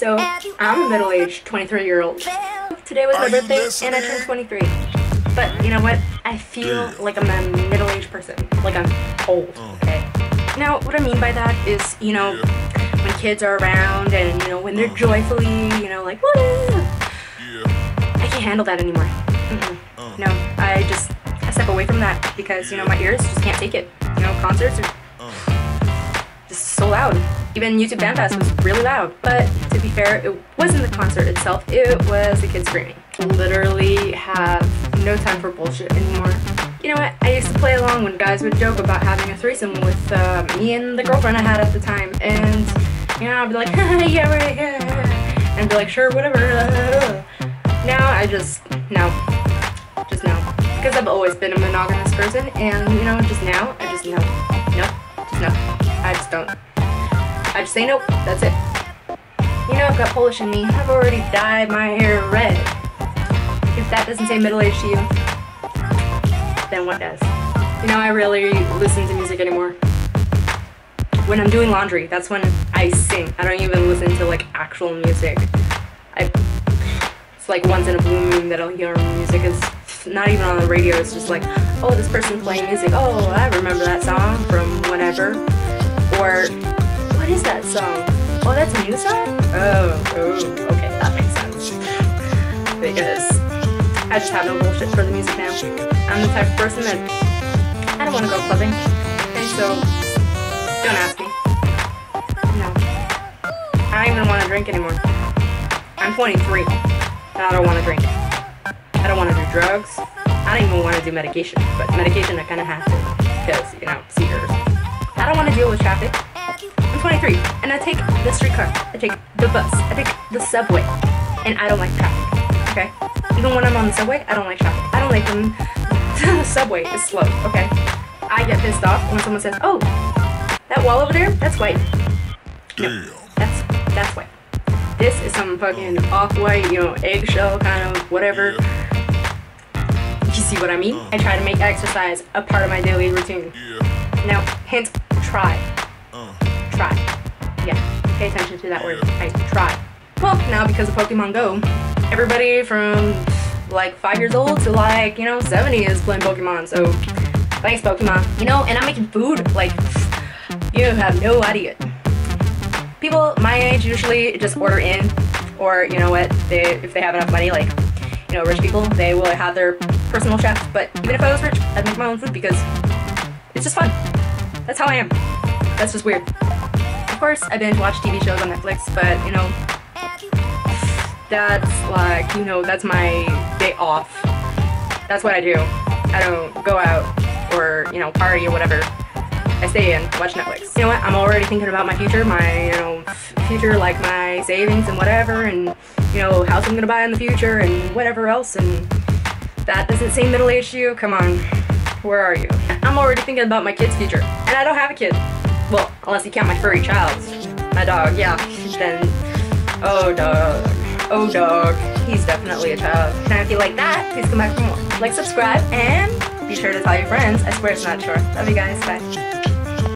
So, I'm a middle-aged 23-year-old. Today was my birthday and I turned 23. But you know what? I feel like I'm a middle-aged person. Like I'm old, okay? Now, what I mean by that is, you know, when kids are around and, you know, when they're joyfully, you know, like, woo! I can't handle that anymore. Mm-mm. No, I just I step away from that because, you know, my ears just can't take it. You know, concerts are just so loud. Even YouTube FanFest was really loud. But to be fair, it wasn't the concert itself, it was the kids screaming. Literally have no time for bullshit anymore. You know what? I used to play along when guys would joke about having a threesome with uh, me and the girlfriend I had at the time. And, you know, I'd be like, yeah, right, yeah. And be like, sure, whatever. Now I just, no. Just no. Because I've always been a monogamous person. And, you know, just now, I just no. Don't. I just say nope. That's it. You know, I've got Polish in me. I've already dyed my hair red. If that doesn't say middle-aged to you, then what does? You know, I rarely listen to music anymore. When I'm doing laundry, that's when I sing. I don't even listen to like actual music. I, it's like once in a blue moon that I'll hear music. It's not even on the radio. It's just like, oh, this person playing music. Oh, I remember that song from whenever. Or what is that song? Oh, that's a new song? Oh, oh, okay, that makes sense. Because I just have no bullshit for the music now. I'm the type of person that I don't want to go clubbing. Okay, so don't ask me. No. I don't even want to drink anymore. I'm 23 and I don't want to drink. I don't want to do drugs. I don't even want to do medication, but medication I kind of have to because, you know, seizures. I don't want to deal with traffic. I'm 23 and I take the streetcar, I take the bus, I take the subway, and I don't like traffic, okay? Even when I'm on the subway, I don't like traffic. I don't like when the subway is slow, okay? I get pissed off when someone says, oh, that wall over there, that's white. No, that's, that's white. This is some fucking oh. off-white, you know, eggshell kind of whatever. You see what I mean? Oh. I try to make exercise a part of my daily routine. Now, hint, try. Try. Yeah, pay attention to that word. I try. Well, now because of Pokemon Go, everybody from like five years old to like, you know, 70 is playing Pokemon. So, thanks Pokemon. You know, and I'm making food. Like, you have no idea. People my age usually just order in, or you know what, they if they have enough money, like, you know, rich people, they will have their personal chef. But even if I was rich, I'd make my own food because it's just fun. That's how I am. That's just weird. Of course, I binge watch TV shows on Netflix, but you know, that's like, you know, that's my day off. That's what I do. I don't go out or, you know, party or whatever. I stay in, watch Netflix. You know what? I'm already thinking about my future, my, you know, future, like my savings and whatever, and, you know, house I'm gonna buy in the future and whatever else, and that doesn't seem middle aged to you? Come on. Where are you? I'm already thinking about my kid's future, and I don't have a kid. Well, unless you count my furry child. My dog, yeah. Then, oh dog. Oh dog. He's definitely a child. And if you like that, please come back for more. Like, subscribe, and be sure to tell your friends. I swear it's not short. Love you guys. Bye.